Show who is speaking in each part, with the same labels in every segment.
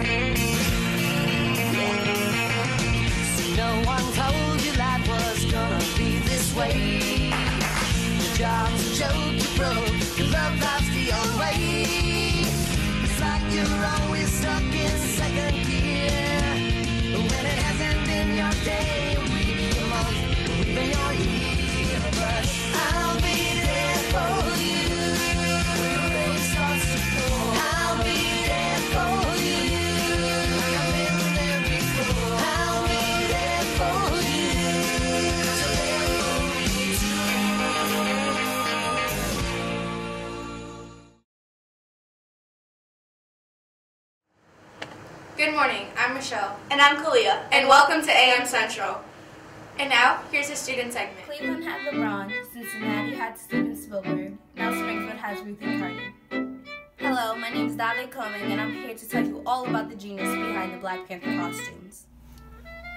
Speaker 1: No one told you life was gonna be this way. Your job's a joke, you broke. Your love life's the way. It's like you're always stuck in second gear. When it hasn't been your day,
Speaker 2: Good morning, I'm Michelle,
Speaker 3: And I'm Kalia.
Speaker 2: and welcome to AM Central. And now, here's a student segment.
Speaker 4: Cleveland had LeBron, Cincinnati had Steven Spielberg, now Springfield has Ruth and Carter. Hello, my name is David Coming, and I'm here to tell you all about the genius behind the Black Panther costumes.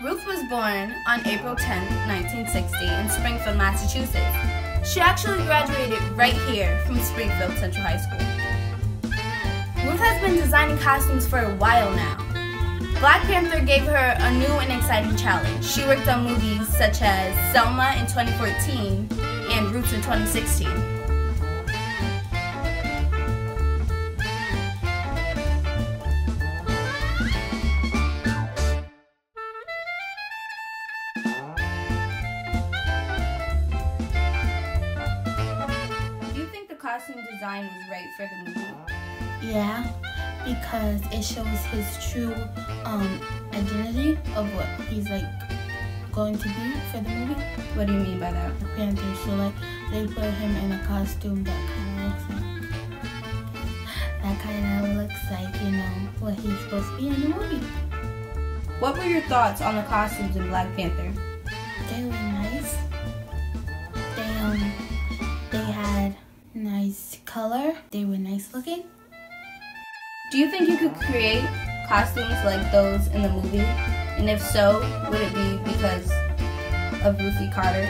Speaker 4: Ruth was born on April 10, 1960, in Springfield, Massachusetts. She actually graduated right here from Springfield Central High School. Ruth has been designing costumes for a while now. Black Panther gave her a new and exciting challenge. She worked on movies such as Selma in 2014 and Roots in 2016. Do you think the costume design was right for the movie?
Speaker 5: Yeah, because it shows his true um, identity of what he's like going to be for the movie.
Speaker 4: What do you mean by that?
Speaker 5: The Panther. So like they put him in a costume that kind of looks like that kind of looks like you know what he's supposed to be in the movie.
Speaker 4: What were your thoughts on the costumes in Black Panther?
Speaker 5: They were nice. They um they had nice color. They were nice looking.
Speaker 4: Do you think you could create costumes like those in the movie? And if so, would it be because of Ruthie Carter?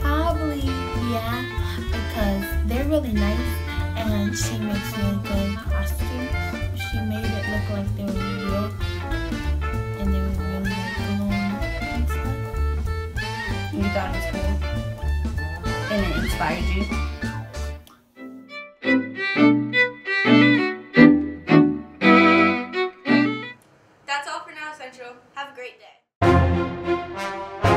Speaker 5: Probably, yeah, because they're really nice and she makes really good costumes. She made it look like they were real and they were really like glowing and stuff.
Speaker 4: You thought it was cool? And it inspired you? all for now, Central. Have a great day.